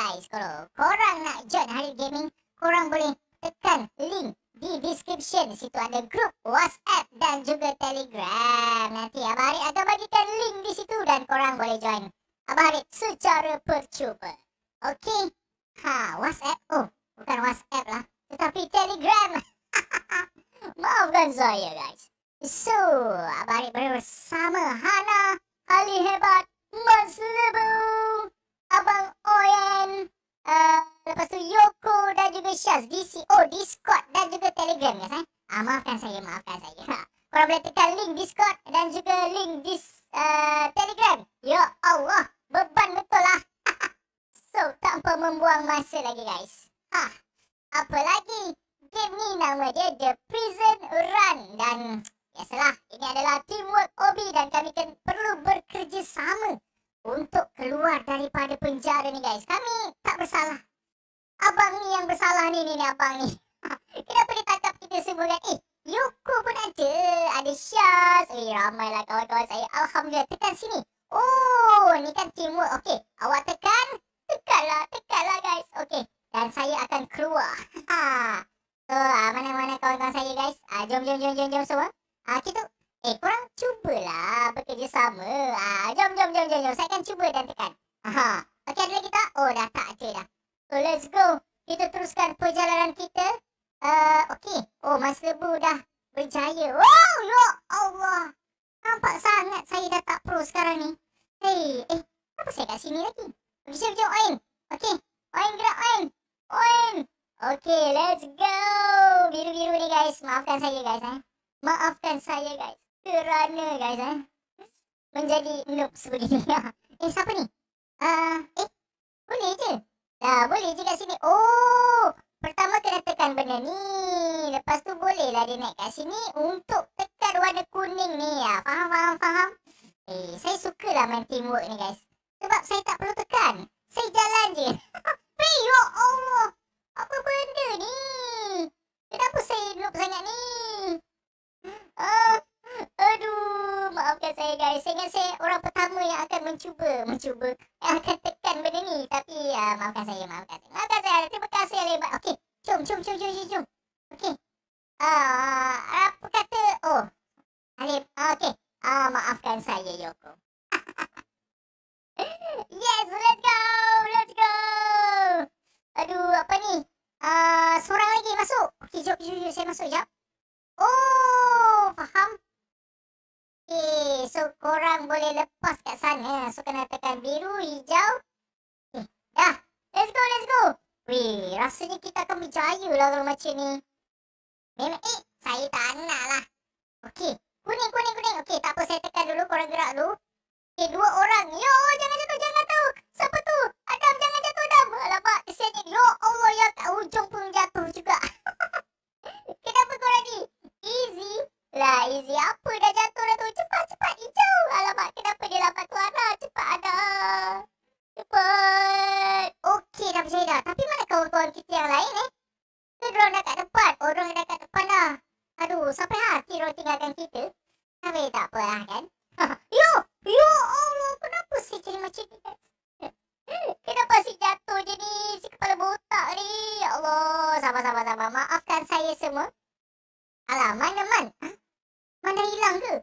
guys? Kalau korang nak join Harit Gaming, korang boleh tekan link di description situ ada grup WhatsApp dan juga Telegram. Nanti Abah Harit akan bagikan link di situ dan korang boleh join Abah Harit secara percuma. Okey. Ha, WhatsApp. Oh, bukan WhatsApp lah. Tetapi Telegram. Maafkan saya guys. So, Abah Harit bersama Hana, Ali Hebat, Mas Lebu, Abang Oyen, uh, lepas tu Yoko dan juga Syaz DC oh Discord dan juga Telegram guys eh. Ah, maafkan saya, maafkan saya. Korang boleh tekan link Discord dan juga link dis uh, Telegram. Ya Allah, beban betul lah. so, tanpa membuang masa lagi guys. Ha. Apa lagi? Game ni nama dia The Prison Run dan biasalah ini adalah teamwork Obi dan kami kan perlu bekerjasama untuk keluar daripada penjara ni guys. Kami tak bersalah. Abang ni yang bersalah ni ni, ni abang ni. Kenapa dia tangkap kita semua kan? Eh, Yoko pun ada. Ada Syaz. Eh, ramailah kawan-kawan saya. Alhamdulillah, tekan sini. Oh, ni kan teamwork. Okey, awak tekan. Tekanlah, tekanlah guys. Okey, dan saya akan keluar. so, ah, mana-mana kawan-kawan saya guys. Ah, jom, jom, jom, jom, jom semua. Ah, kita Eh, korang cubalah bekerjasama. Ah, jom, jom, jom, jom, jom. Saya akan cuba dan tekan. Aha. Okey, ada lagi tak? Oh, dah tak ada dah. So, let's go. Kita teruskan perjalanan kita. Uh, okey. Oh, Mas Lebu dah berjaya. Wow, ya Allah. Nampak sangat saya dah tak pro sekarang ni. Hey, eh, apa saya kat sini lagi? Okey, jom, jom, Oin. Okey, Oin gerak, Oin. Oin. Okey, let's go. Biru-biru ni, guys. Maafkan saya, guys. Eh. Maafkan saya, guys kerana guys eh menjadi noob sebegini. eh siapa ni? Uh, eh boleh je. Dah boleh je kat sini. Oh, pertama kena tekan benda ni. Lepas tu bolehlah dia naik kat sini untuk tekan warna kuning ni ya. Faham faham faham? Eh, saya sukalah main teamwork ni guys. Sebab saya tak perlu tekan. Saya jalan je. Hei, ya Allah. Apa benda ni? Kenapa saya noob sangat ni? Ah, uh, Aduh, maafkan saya ingat saya orang pertama yang akan mencuba, mencuba, yang akan tekan benda ni. Tapi uh, maafkan saya, maafkan saya. Maafkan saya. Terima kasih Alif. Okey, jom, jom, jom, jom, jom. Okey. Uh, apa kata? Oh, Alif. Uh, Okey. Uh, maafkan saya, Yoko. yes, let's go, let's go. Aduh, apa ni? Uh, seorang lagi masuk. Okey, jom, jom, jom. Saya masuk, jap. Oh, faham. Okay, so korang boleh lepas kat sana. So kena tekan biru, hijau. Okay, dah. Let's go, let's go. Weh, rasanya kita akan berjaya lah kalau macam ni. Memang, eh, saya tak nak lah. Okay, kuning, kuning, kuning. Okay, tak apa, saya tekan dulu, korang gerak dulu. Okay, dua orang. Yo, jangan jatuh, jangan jatuh. Siapa tu? Adam, jangan jatuh, Adam. Alamak, kesiannya. Yo, Allah, ya, kat ujung pun jatuh juga. Kenapa korang ni? Easy. Lah, easy apa dah jatuh dah tu. Cepat, cepat hijau. Alamak, kenapa dia lambat tu Ana? Cepat Ana. Cepat. Okey, dah percaya dah. Tapi mana kawan-kawan kita yang lain eh? Ke drone dah kat depan? Oh, drone dah kat depan dah. Aduh, sampai hati drone tinggalkan kita. Tapi tak apa lah kan? yo! Yo Allah, kenapa si jadi macam ni guys? Kenapa si jatuh je ni? Si kepala botak ni? Ya Allah, sabar-sabar-sabar. Maafkan saya semua. Alah, mana man? Ha? Mana hilang ke?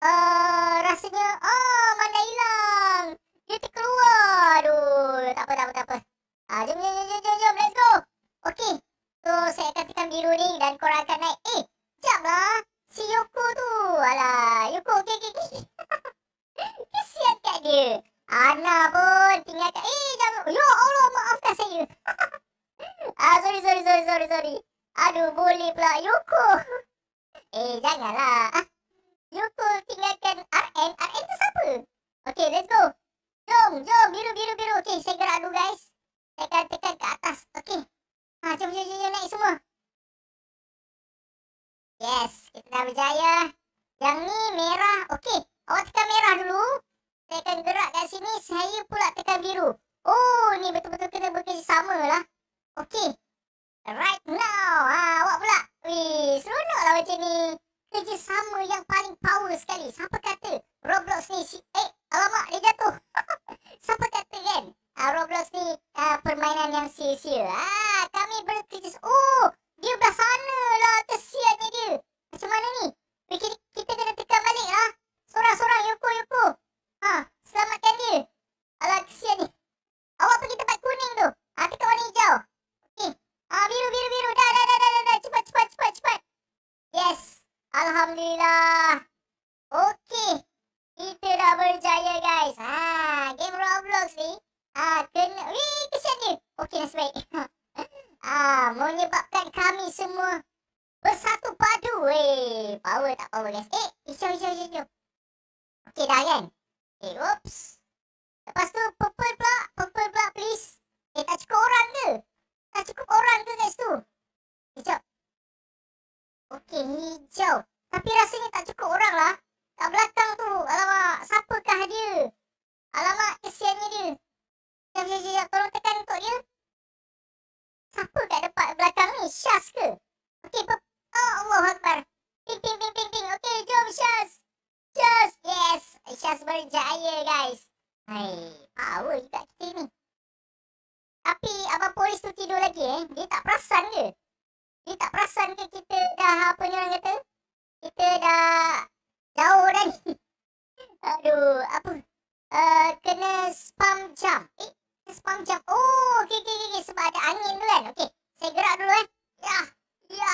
Uh, rasanya, ah, mana hilang? Dia terkeluar. Aduh, tak apa, tak apa, tak apa. Ah, jom, jom, jom, jom, jom, let's go. Okey, so saya akan tekan biru ni dan korang akan naik. Eh, jap lah. Si Yoko tu. Alah, Yoko, okey, okey, okey. Kesian kat dia. Ana pun tinggalkan. Eh, jangan. Ya Allah, maafkan saya. ah, sorry, sorry, sorry, sorry, sorry. Aduh, boleh pula Yoko. Eh, janganlah. Ah, Yoko tinggalkan RN. RN tu siapa? Okay, let's go. Jom, jom, biru, biru, biru. Okey, saya gerak dulu guys. Saya akan tekan ke atas. Okey. Ha, jom, jom, jom, jom, naik semua. Yes, kita dah berjaya. Yang ni merah. Okey, awak tekan merah dulu. Saya akan gerak kat sini. Saya pula tekan biru. Oh, ni betul-betul kena bekerja sama lah. Okey. Right now. Ha, awak pula. Wih, seronok lah macam ni. Kerjasama yang paling power sekali. Siapa kata Roblox ni si... Eh, alamak dia jatuh. Siapa kata kan? Uh, Roblox ni uh, permainan yang sia-sia. Ah, kami bekerjasama. Oh, dia belah sana lah. Kesiannya dia. Macam mana ni? Kita, kita kena tekan balik lah. Sorang-sorang, Yoko, Yoko. Ha, selamatkan dia. Alah, kesian ni. Awak pergi tempat kuning tu. Ha, tekan warna hijau. Okey. Ha, biru, biru, biru. Dah, dah, dah, dah, dah, dah. Cepat, cepat, cepat, cepat. Yes. Alhamdulillah. Okey. Kita dah berjaya, guys. Ha, game Roblox ni. Ha, kena. Wih, kesian dia. Okey, nasib baik. ha, menyebabkan kami semua bersatu padu. Weh, power tak power, guys. Eh, hijau, hijau, hijau, hijau. Okey, dah kan? Okay, whoops. Lepas tu purple pula, purple pula please. Eh tak cukup orang ke? Tak cukup orang ke guys tu? Hijau. Okey hijau. Tapi rasanya tak cukup orang lah. Kat belakang tu. Alamak, siapakah dia? Alamak, kesiannya dia. Sekejap, sekejap, sekejap. Tolong tekan untuk dia. Siapa kat depan belakang ni? Syaz ke? Okey, oh Allah Akbar. Ping, ping, ping, ping, ping. Okey, jom Syaz. Syaz, yes. Syaz berjaya guys. Hai, power juga kita ni. Tapi abang polis tu tidur lagi eh. Dia tak perasan ke? Dia tak perasan ke kita dah apa ni orang kata? Kita dah jauh dah ni. Aduh, apa? Uh, kena spam jam. Eh, kena spam jam. Oh, okey, okey, okey. Sebab ada angin tu kan. Okey, saya gerak dulu eh. Ya, ya.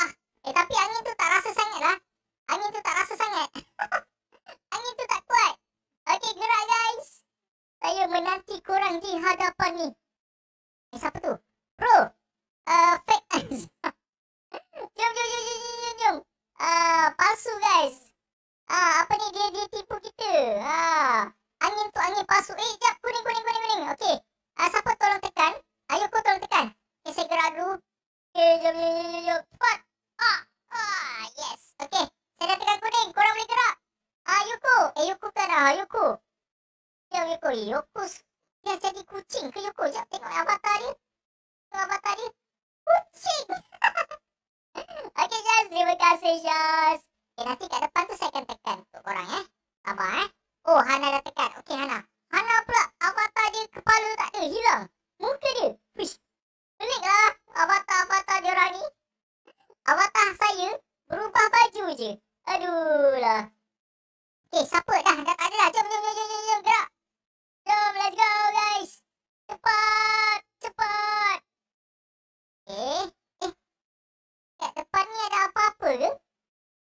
Eh, tapi angin tu tak rasa sangat lah. Angin tu tak rasa sangat. angin tu tak kuat. Okey, gerak guys. Saya menanti korang di hadapan ni. Eh, siapa tu? Bro! Uh, fake eyes. jom, jom, jom, jom, jom, jom. Uh, palsu guys. Ah, uh, apa ni dia dia tipu kita. Ah, uh, angin tu angin palsu. Eh, jap kuning kuning kuning kuning. Okey. Ah, uh, siapa tolong tekan? Ayo kau tolong tekan. Okay, saya gerak dulu. Okey, jom, jom, jom, jom, jom. Cepat. Ah, ah, yes. Okey. Saya dah tekan kuning. Korang boleh gerak. Ah, uh, Yuko. Eh, Yuko kan ah, Yuko. Yang Yoko ni, Yoko dia jadi kucing ke Yoko? Sekejap tengok avatar dia. Tengok avatar dia. Kucing! Okey Syaz, terima kasih Syaz. Okay, nanti kat depan tu saya akan tekan untuk korang eh. Sabar eh. Oh, Hana dah tekan. Okey Hana. Hana pula avatar dia kepala tak ada, hilang. Muka dia. Wish. Pelik lah avatar-avatar dia orang ni. Avatar saya berubah baju je. Aduh lah. Okay, siapa dah? Dah tak ada dah. Jom, jom, jom, jom, jom, jom. Gerak. Jom, let's go guys. Cepat, cepat. Eh, eh. Kat depan ni ada apa-apa ke?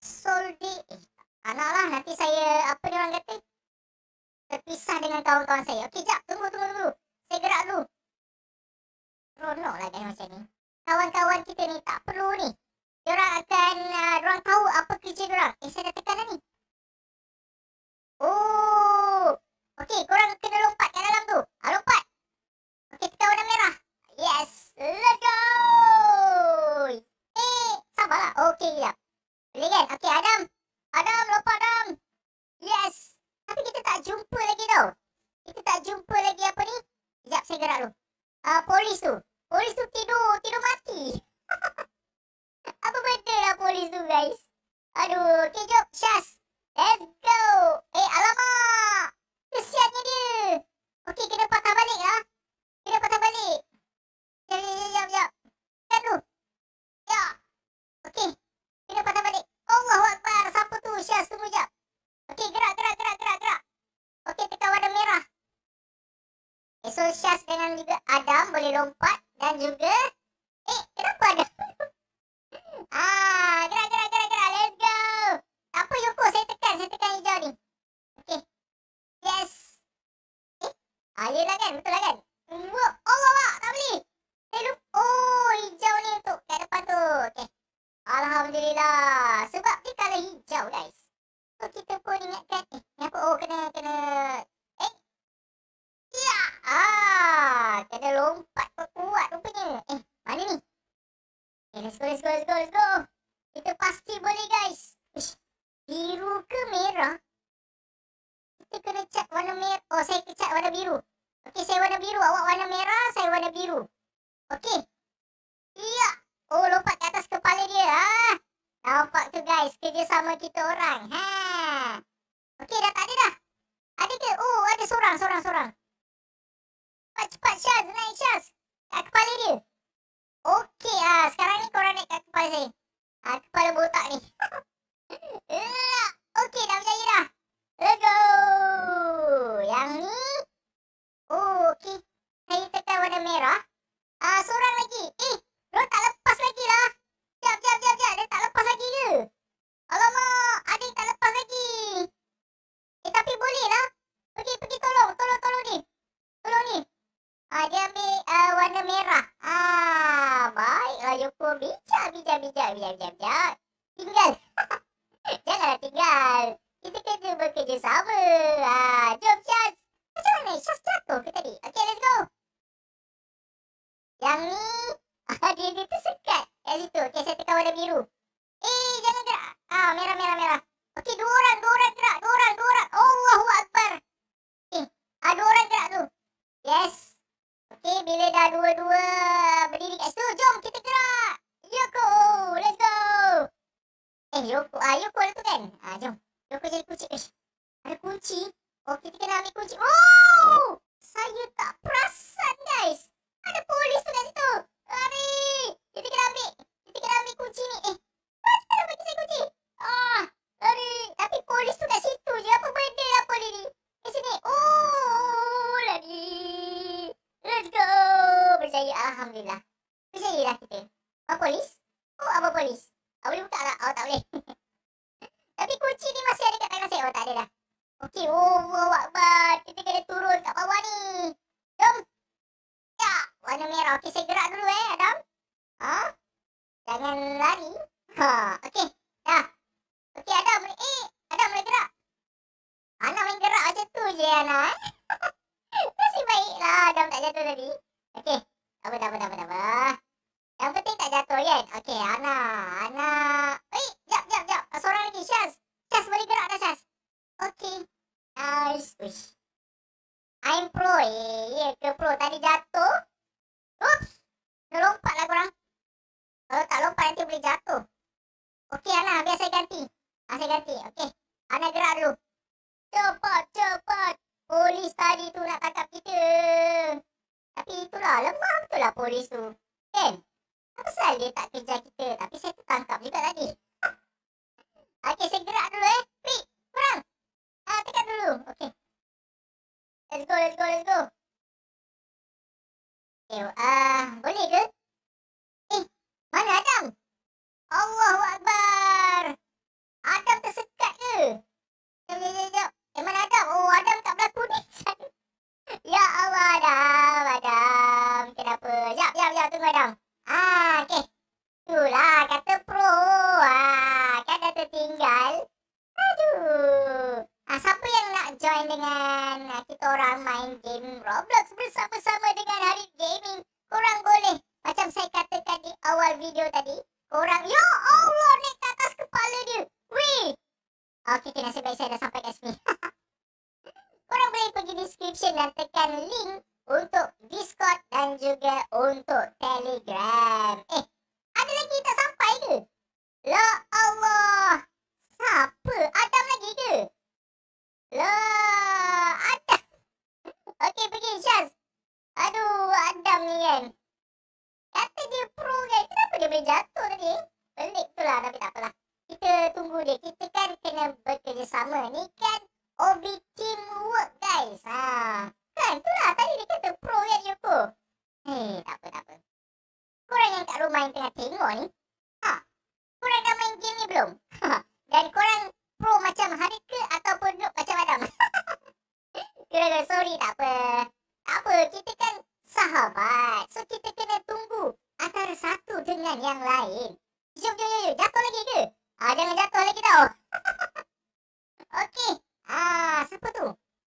Soldi. Eh, anak lah. Nanti saya, apa ni orang kata? Terpisah dengan kawan-kawan saya. Okey, jap. Tunggu, tunggu, tunggu. Saya gerak dulu. Ronok lah guys macam ni. Kawan-kawan kita ni tak perlu ni. Diorang akan, uh, diorang tahu apa kerja diorang. Eh, saya dah tekan dah ni. Oh, Okey, korang kena lompat kat dalam tu. Ha, lompat. Okey, tekan warna merah. Yes. Let's go. Eh, sabarlah. Okey, sekejap. Boleh kan? Okey, Adam. Adam, lompat Adam. Yes. Tapi kita tak jumpa lagi tau. Kita tak jumpa lagi apa ni. Sekejap, saya gerak dulu. Uh, polis tu. Polis tu tidur. Tidur mati. apa benda lah polis tu, guys? Aduh. Okey, jom. Syaz. Let's go. Eh, alamak. Kesiannya dia. Okey, kena patah balik lah. Kena patah balik. Jap, jap, jap, jap. Kan tu. Ya. Okey. Kena patah balik. Allah Akbar. Siapa tu? Syaz, tunggu jap. Gerak, gerak, gerak. Okey, tekan warna merah. Syaz dengan juga Adam boleh lompat. Dan juga... Eh, kenapa ada? ah, gerak, gerak, gerak, gerak. Let's go. Apa Yoko? Saya tekan. Saya tekan hijau ni. Okey. Yes. Eh. Ah, yelah kan? Betul lah kan? Wah, Allah mak. Tak boleh. Saya lupa. Oh, hijau ni untuk kat depan tu. Okey. Alhamdulillah. Sebab dia kalau hijau guys. So, kita pun ingatkan. Eh, ni apa? Oh, kena, kena. Eh. Ya. Ah, kena lompat kuat rupanya. Eh, mana ni? Okay, let's go, let's go, let's go, let's go. Kita pasti boleh guys. Ish. Ke merah? Kita kena cat warna merah. Oh, saya cat warna biru. Okey, saya warna biru. Awak warna merah, saya warna biru. Okey. Iya. Oh, lompat ke atas kepala dia. Ah. Nampak tu guys, kerjasama kita orang. Ha. Okey, dah tak ada dah. Ada ke? Oh, ada seorang, seorang, seorang. Cepat, cepat Syaz. Naik Syaz. Kat kepala dia. Okey, ah, sekarang ni korang naik kat kepala saya. Ah, kepala botak ni. Okey, dah berjaya dah. Let's go. Yang ni. Oh, okey. Saya tekan warna merah. Ah, seorang lagi. Eh, dia tak lepas lagi lah. Jap, jap, jap, jap. Dia tak lepas lagi ke? Alamak, ada yang tak lepas lagi. Eh, tapi boleh lah. Pergi, pergi tolong. Tolong, tolong ni. Tolong ni. Ah, dia ambil uh, warna merah. Ah, baiklah Yoko. Bijak, bijak, bijak, bijak, bijak, bijak. Tinggal. Janganlah tinggal. Kita kena bekerja sama. Ah, jom, Syaz. Macam mana? Syaz jatuh ke tadi? Okay, let's go. Yang ni, dia, dia tersekat kat situ. Okay, saya tekan warna biru. Eh, jangan gerak. Ah, merah, merah, merah. Okey, dua orang, dua orang gerak. Dua orang, dua orang. Allahu Akbar. Eh, ah, dua orang gerak tu. Yes. Okey, bila dah dua-dua berdiri kat situ, jom kita gerak. Yoko, let's go. Eh, Yoko, ah, Yoko lah tu kan? Ah, jom. Yoko jadi kunci. Eh, ada kunci. Oh, kita kena ambil kunci. Oh! Saya tak perasan, guys. Ada polis tu kat situ. Lari. Kita kena ambil. Kita kena ambil kunci ni. Eh, macam mana bagi saya kunci? Ah, lari. Tapi polis tu kat situ je. Apa benda lah polis ni? Kat sini. Oh, lari. Let's go. Berjaya. Alhamdulillah. Berjaya lah kita. Apa polis? Oh, apa polis? Ah, boleh buka tak? Oh, tak boleh. Tapi kunci ni masih ada kat tangan saya. Oh, tak ada dah. Okey, oh, oh, Akbar. Kita kena turun kat bawah ni. Jom. Ya, warna merah. Okey, saya gerak dulu eh, Adam. Ha? Jangan lari. Ha, okey. Dah. Okey, Adam. boleh- Eh, Adam boleh gerak. Ana main gerak macam tu je, Ana. Nasib baiklah Adam tak jatuh tadi. Okey. Apa, tak apa, tak apa, tak apa. Yang penting tak jatuh kan? Okey, Ana. Ana. Eh, jap, jap, jap. Seorang lagi, Syaz. Syaz boleh gerak dah, Syaz. Okey. Nice. Uish. I'm pro. Eh, ya ke pro? Tadi jatuh. Oops. Dah lompat lah korang. Kalau tak lompat nanti boleh jatuh. Okey, Ana. Biar saya ganti. Ah, saya ganti. Okey. Ana gerak dulu. Cepat, cepat. Polis tadi tu nak tangkap kita. Tapi itulah, lemah betul lah polis tu. Kan? Apa pasal dia tak kejar kita? Tapi saya tertangkap juga tadi. Okey, saya gerak dulu eh. Quick, korang. Ah, tekan dulu. Okey. Let's go, let's go, let's go. Okay, ah, boleh ke? Tunggu Adam. Ah, okey. Itulah kata pro. Ah, kan dah tertinggal. Aduh. Ah, siapa yang nak join dengan ah, kita orang main game Roblox bersama-sama dengan Harip Gaming? Korang boleh. Macam saya katakan di awal video tadi. Korang, ya Allah, naik ke atas kepala dia. Weh. Okey, okay, nasib baik saya dah sampai kat sini. korang boleh pergi description dan tekan link untuk Discord dan juga untuk Telegram. Eh, ada lagi tak sampai ke? La Allah. Siapa? Adam lagi ke? La Adam. Okey, pergi Syaz. Aduh, Adam ni kan. Kata dia pro kan. Kenapa dia boleh jatuh tadi? Pelik tu lah, tapi tak apalah. Kita tunggu dia. Kita kan kena bekerjasama. Ni kan OB teamwork guys. Ha. Kan, itulah tadi dia kata pro kan Yoko. Eh, tak apa, tak apa. Korang yang kat rumah yang tengah tengok ni. Ha. Korang dah main game ni belum? Ha. Dan korang pro macam Harik ke ataupun noob macam Adam? Kira-kira sorry tak apa. Tak apa, kita kan sahabat. So kita kena tunggu antara satu dengan yang lain. Jom, jom, jom, jom. Jatuh lagi ke? Ah, jangan jatuh lagi tau. Okey. Ah, siapa tu?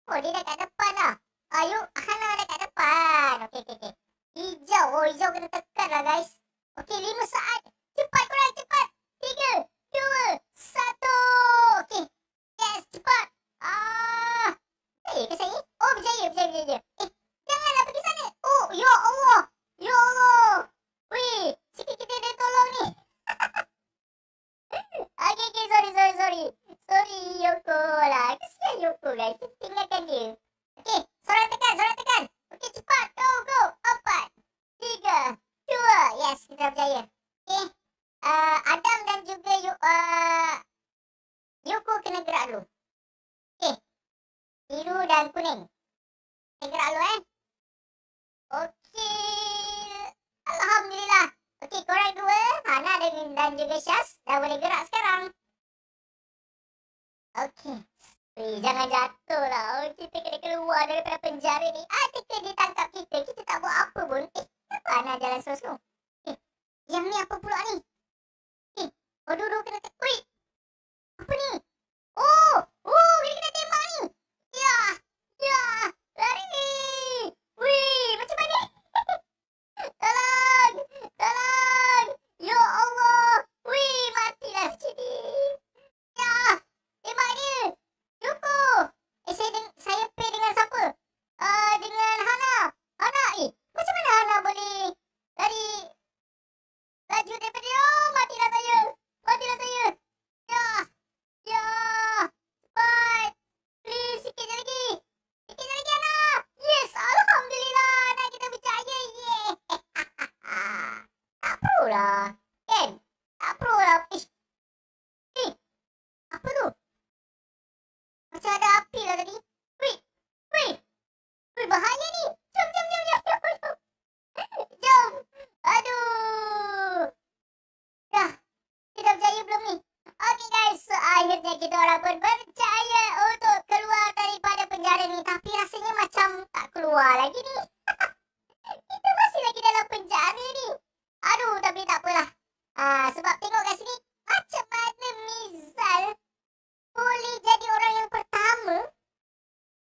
Oh, dia dah kat depan lah. Ayo, Hana dah kat depan. Okey, okey, okey. Hijau. Oh, hijau kena tekan lah, guys. Okey, lima saat. Cepat korang, cepat. Tiga, dua, satu. Okey. Yes, cepat. Ah. Berjaya ke saya? Oh, berjaya, berjaya, berjaya. Eh, berjaya. Okey, seorang tekan, seorang tekan. Okey, cepat. Go, go. Empat, tiga, dua. Yes, kita dah berjaya. Okey. Uh, Adam dan juga uh, Yoko kena gerak dulu. Okey. Biru dan kuning. Kena gerak dulu eh. Okey. Alhamdulillah. Okey, korang dua. Hana dan, juga Syaz dah boleh gerak sekarang. Okey. Weh, jangan jatuh lah. Oh, kita kena keluar daripada penjara ni. Ada ke dia tangkap kita? Kita tak buat apa pun. Eh, kenapa Hana jalan slow-slow? Eh, yang ni apa pula ni? Eh, oh dulu kena... Weh, apa ni? Oh, oh, kita kena tembak ni. Ya, ya, lari. Weh, macam mana? tolong, tolong. Ya Allah. Weh, matilah macam ni. Ya, tembak dia. Yoko. Eh, saya, deng saya pay dengan siapa? Uh, dengan Hana. Hana, eh, macam mana Hana boleh lari laju daripada dia? Oh, matilah saya. Matilah saya. Ya. Ya. Cepat. Please, sikit je lagi. Sikit je lagi, Ana. Yes, Alhamdulillah. Ana kita berjaya. Yeah. tak perlulah. Kan? Tak perlulah. Ish. Eh. Apa tu? Macam ada api lah tadi. Wait. Wait. Wait, bahaya ni. Jom, jom, jom, jom. Jom. jom. jom. Aduh. Dah. Kita berjaya belum ni? Okay guys, so akhirnya kita orang pun berjaya untuk keluar daripada penjara ni. Tapi rasanya macam tak keluar lagi ni. kita masih lagi dalam penjara ni. Aduh, tapi tak apalah. Ah, sebab tengok kat sini, macam mana Mizal boleh jadi orang yang pertama?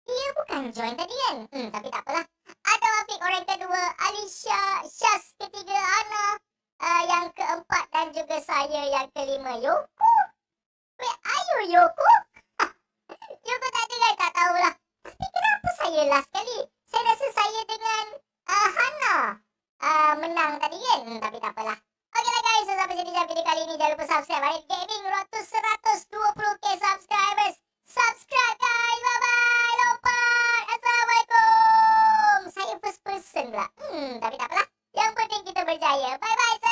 Dia bukan join tadi kan? Hmm, tapi tak apalah. Ada Afiq orang kedua, Alicia, Syaz ketiga, Ana, uh, yang keempat dan juga saya yang kelima, Yoko. Wait, ayo Yoko. Yoko tak dengar, tak tahulah. Tapi kenapa saya last kali? Saya rasa saya dengan uh, Hana uh, menang tadi kan? Hmm, tapi tak apalah. Okeylah guys, so sampai sini video kali ini. Jangan lupa subscribe. Hari Gaming Road to 120k subscribers. Subscribe guys. Bye-bye. Lompat. Assalamualaikum. Saya first person pula. Hmm, tapi tak apalah. Yang penting kita berjaya. Bye-bye.